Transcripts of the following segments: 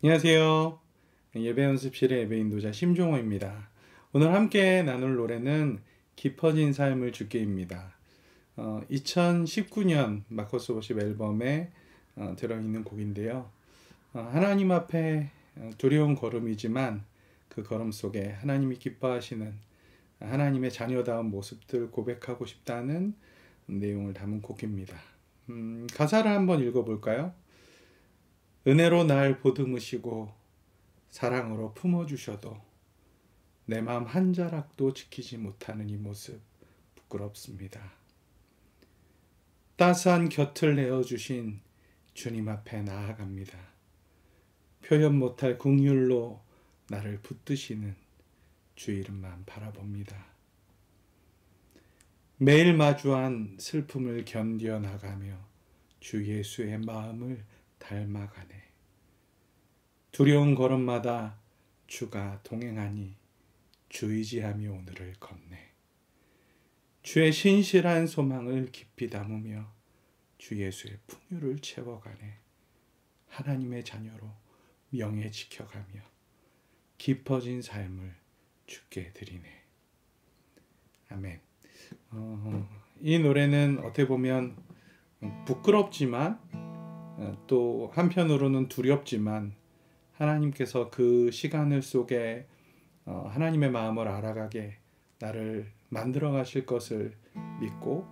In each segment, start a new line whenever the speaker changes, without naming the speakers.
안녕하세요. 예배 연습실의 예배 인도자 심종호입니다. 오늘 함께 나눌 노래는 깊어진 삶을 주께입니다. 어, 2019년 마커스 워십 앨범에 어, 들어있는 곡인데요. 어, 하나님 앞에 어, 두려운 걸음이지만 그 걸음 속에 하나님이 기뻐하시는 하나님의 자녀다운 모습들 고백하고 싶다는 내용을 담은 곡입니다. 음, 가사를 한번 읽어볼까요? 은혜로 날 보듬으시고 사랑으로 품어주셔도 내 마음 한 자락도 지키지 못하는 이 모습 부끄럽습니다. 따스한 곁을 내어주신 주님 앞에 나아갑니다. 표현 못할 국률로 나를 붙드시는 주 이름만 바라봅니다. 매일 마주한 슬픔을 견뎌 나가며 주 예수의 마음을 닮아가네. 두려운 걸음마다 주가 동행하니 주의지하며 오늘을 걷네. 주의 신실한 소망을 깊이 담으며 주 예수의 풍요를 채워가네. 하나님의 자녀로 명예 지켜가며 깊어진 삶을 주께 드리네. 아멘. 어, 이 노래는 어떻게 보면 부끄럽지만 어, 또 한편으로는 두렵지만 하나님께서 그 시간을 속에 어, 하나님의 마음을 알아가게 나를 만들어 가실 것을 믿고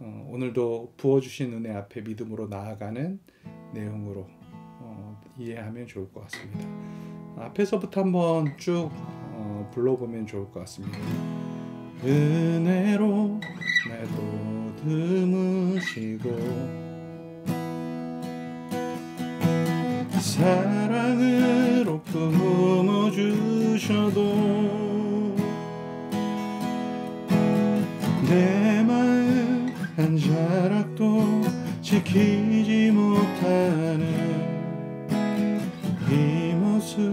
어, 오늘도 부어주신 은혜 앞에 믿음으로 나아가는 내용으로 이해하면 좋을 것 같습니다. 앞에서부터 한번 쭉 불러보면 좋을 것 같습니다. 은혜로 날 보듬으시고 사랑으로 품어 주셔도 내 마음 한 자락도 지키지 못하는 이 모습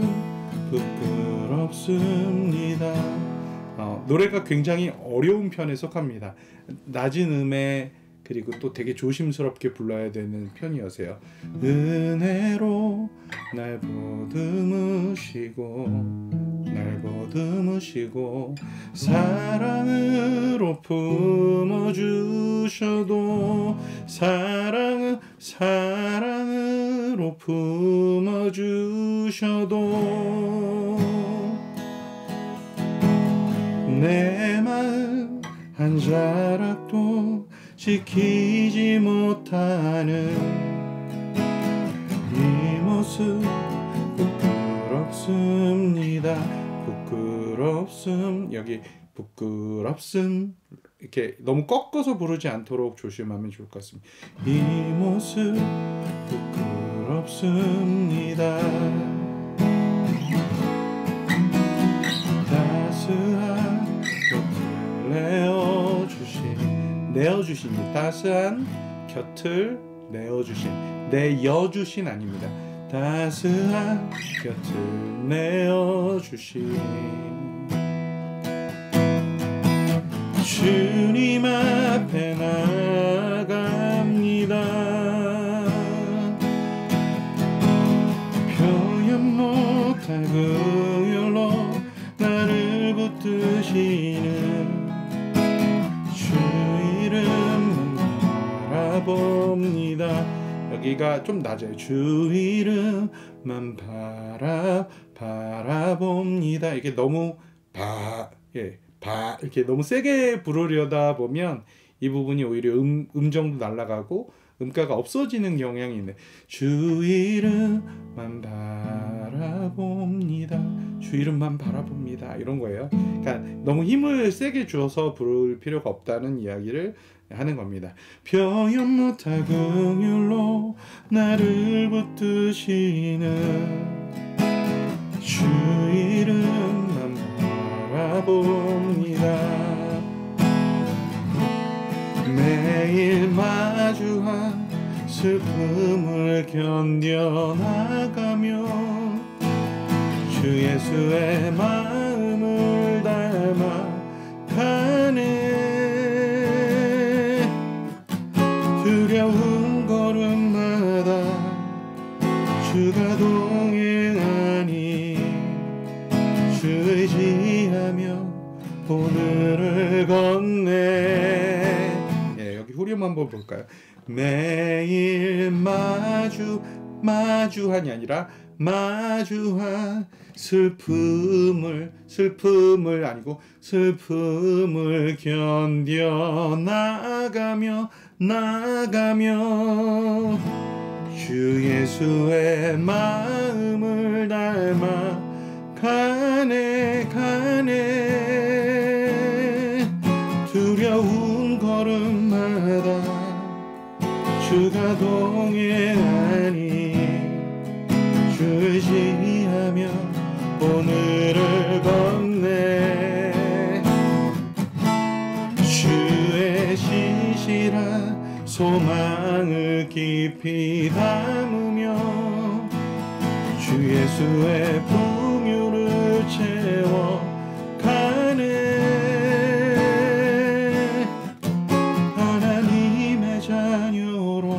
부끄럽습니다. 어, 노래가 굉장히 어려운 편에 속합니다. 낮은 음에 그리고 또 되게 조심스럽게 불러야 되는 편이어서요. 은혜로 날 보듬으시고 날 보듬으시고 사랑으로 품어 주셔도 사랑 사랑으로 품어 주셔도 내 마음 한 자락도 지키지 못하는 이 모습 부끄럽습니다. 부끄럽음 여기 부끄럽음 이렇게 너무 꺾어서 부르지 않도록 조심하면 좋을 것 같습니다. 이 모습 부끄럽습니다. 내어주신 따스한 곁을 내어주신 내어주신 아닙니다. 따스한 곁을 내어주신 주님 앞에 나갑니다. 표현 그 여기가 좀 낮아요. 주 이름만 바라 바라봅니다. 이게 너무 바 예, 바 이렇게 너무 세게 부르려다 보면 이 부분이 오히려 음 음정도 날아가고 음가가 없어지는 경향이 있네. 주 이름만 바라봅니다. 주 이름만 바라봅니다. 이런 거예요. 그러니까 너무 힘을 세게 주어서 부를 필요가 없다는 이야기를 하는 겁니다. 표현 못할 긍휼로 나를 붙드시는 주 이름만 바라봅니다. 매일 마주한 슬픔을 견뎌나가며 주 예수의 마음을 닮아 가네 두려운 걸음마다 주가 동행하니 주 의지하며 오늘을 걷네 예, 여기 후렴 한번 볼까요? 매일 마주 마주한이 아니라 마주한 슬픔을 슬픔을 아니고 슬픔을 견뎌 나가며 나가며 주 예수의 마음을 닮아 가네 가네. 두려운 걸음마다 주가 동행하니 주시 소망을 깊이 담으며 주 예수의 풍요를 채워 가네. 하나님의 자녀로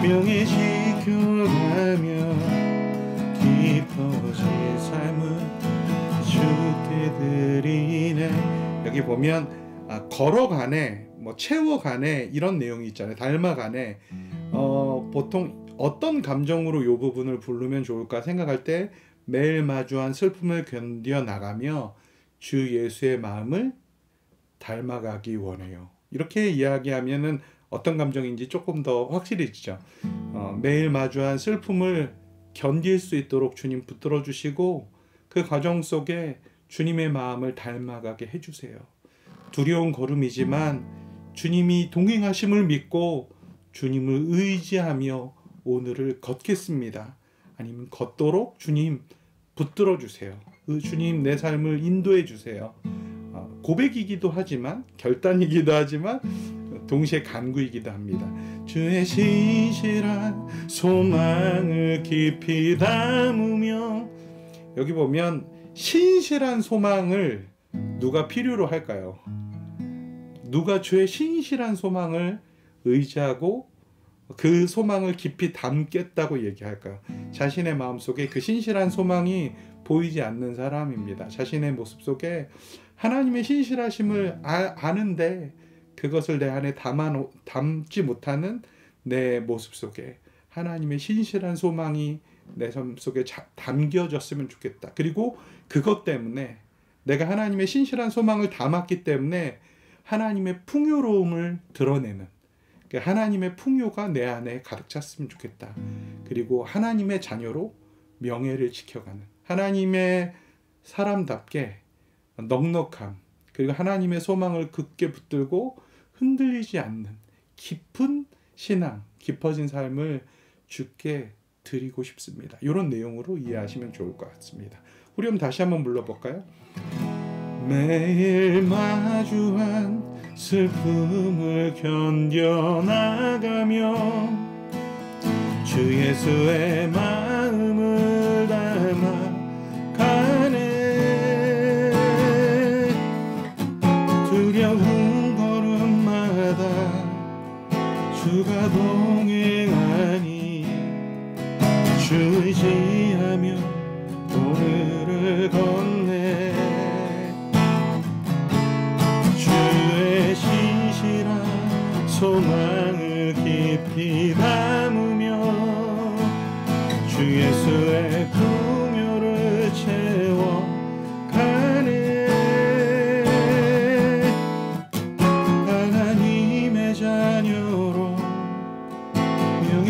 명예 지켜가며 깊어진 삶을 주께 드리네. 여기 보면 아, 걸어가네 뭐 채워가네 이런 내용이 있잖아요 닮아가네 어, 보통 어떤 감정으로 이 부분을 부르면 좋을까 생각할 때 매일 마주한 슬픔을 견뎌 나가며 주 예수의 마음을 닮아가기 원해요. 이렇게 이야기하면은 어떤 감정인지 조금 더 확실해지죠. 어, 매일 마주한 슬픔을 견딜 수 있도록 주님 붙들어 주시고 그 과정 속에 주님의 마음을 닮아가게 해주세요. 두려운 걸음이지만 주님이 동행하심을 믿고 주님을 의지하며 오늘을 걷겠습니다. 아니면 걷도록 주님 붙들어 주세요. 그 주님 내 삶을 인도해 주세요. 어, 고백이기도 하지만 결단이기도 하지만 동시에 간구이기도 합니다. 주의 신실한 소망을 깊이 담으며 여기 보면 신실한 소망을 누가 필요로 할까요? 누가 주의 신실한 소망을 의지하고 그 소망을 깊이 담겠다고 얘기할까요? 자신의 마음 속에 그 신실한 소망이 보이지 않는 사람입니다. 자신의 모습 속에 하나님의 신실하심을 아, 는데 그것을 내 안에 담아 담지 못하는 내 모습 속에 하나님의 신실한 소망이 내 삶 속에 자, 담겨졌으면 좋겠다. 그리고 그것 때문에 내가 하나님의 신실한 소망을 담았기 때문에 하나님의 풍요로움을 드러내는 그러니까 하나님의 풍요가 내 안에 가득 찼으면 좋겠다. 그리고 하나님의 자녀로 명예를 지켜가는 하나님의 사람답게 넉넉함 그리고 하나님의 소망을 굳게 붙들고 흔들리지 않는 깊은 신앙, 깊어진 삶을 주께 드리고 싶습니다. 이런 내용으로 이해하시면 좋을 것 같습니다. 우리 한번 다시 한번 불러볼까요? 매일 마주한 슬픔을 견뎌나가며 주 예수의 마음을 담아 가네. 두려운 걸음마다 주가 동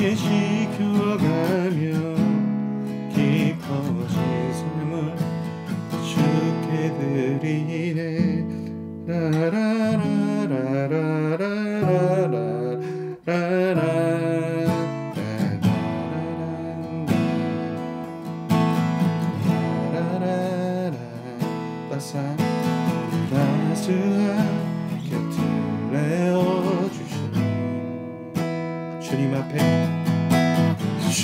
명예 지켜가며 깊어진 삶을 주께 드리네. 따스한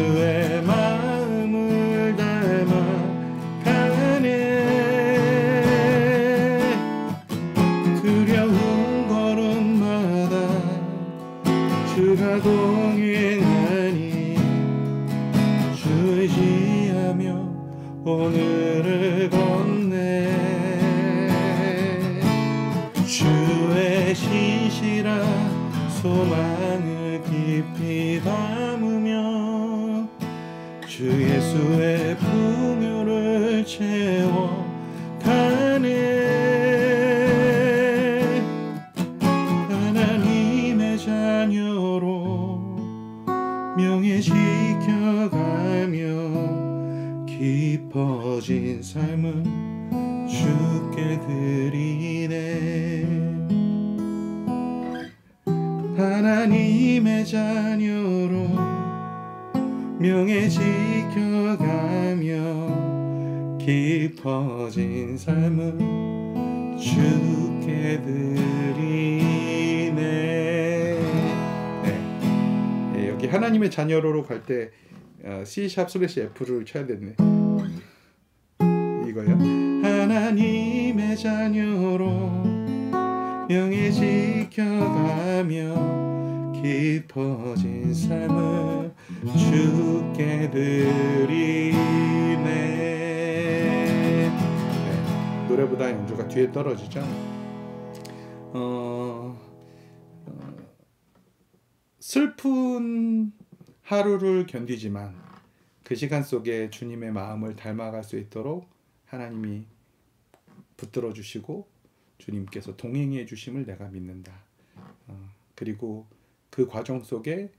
음을 채워 가네 주께 드리네. 네. 네, 여기 하나님의 자녀로 갈 때 C 샵 슬래시 F를 쳐야 되네. 이거요? 하나님의 자녀로 명예 지켜가며 깊어진 삶을 주께 드리네 네, 노래보다 연주가 뒤에 떨어지죠 어, 어, 슬픈 하루를 견디지만 그 시간 속에 주님의 마음을 닮아갈 수 있도록 하나님이 붙들어 주시고 주님께서 동행해 주심을 내가 믿는다. 어, 그리고 그 과정 속에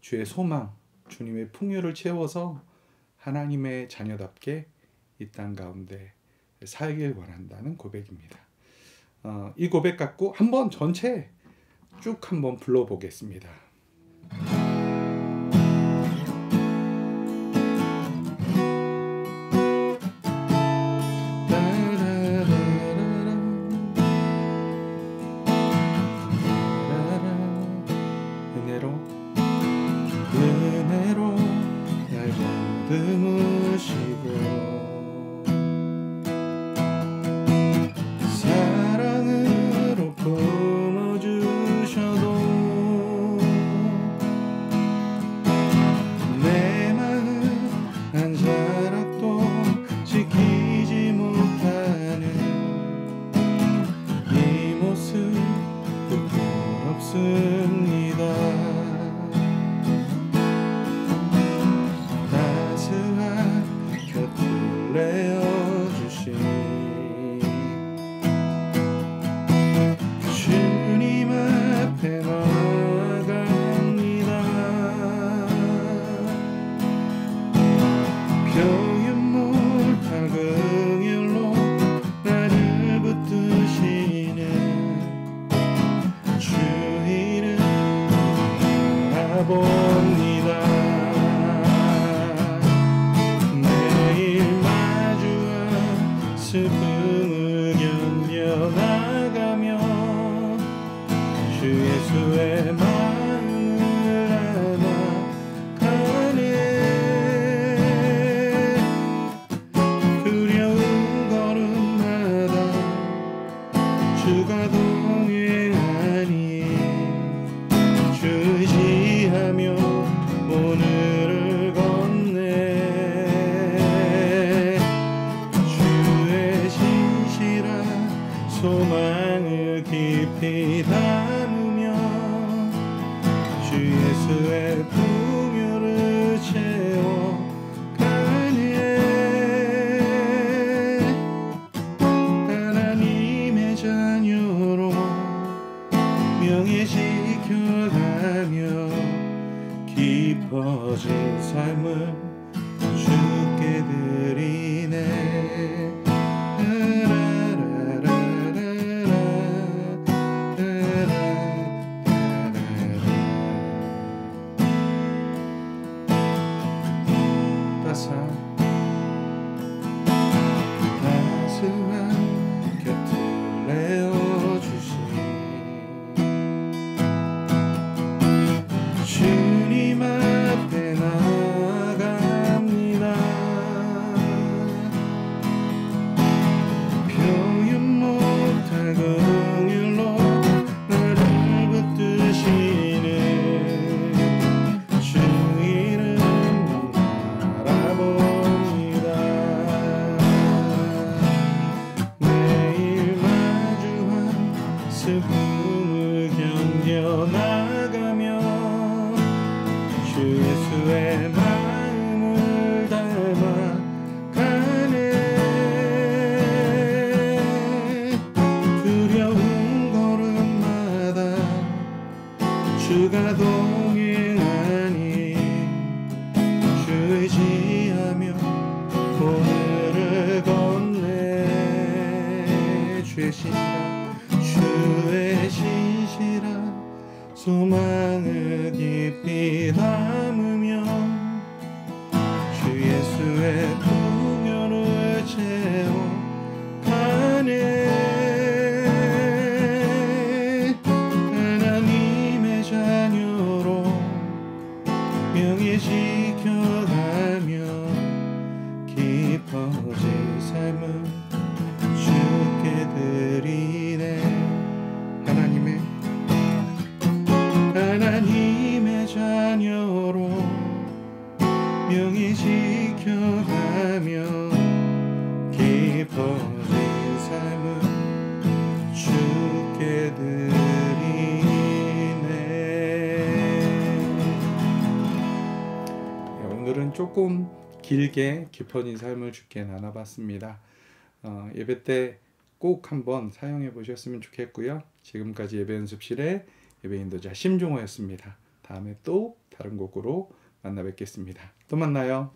주의 소망, 주님의 풍요를 채워서 하나님의 자녀답게 이 땅 가운데 살길 원한다는 고백입니다. 어, 이 고백 갖고 한번 전체 쭉 한번 불러보겠습니다. 표 깊어진 삶을 예 조금 길게 깊어진 삶을 주께 나눠봤습니다. 어, 예배 때 꼭 한번 사용해 보셨으면 좋겠고요. 지금까지 예배 연습실의 예배 인도자 심종호였습니다. 다음에 또 다른 곡으로 만나 뵙겠습니다. 또 만나요.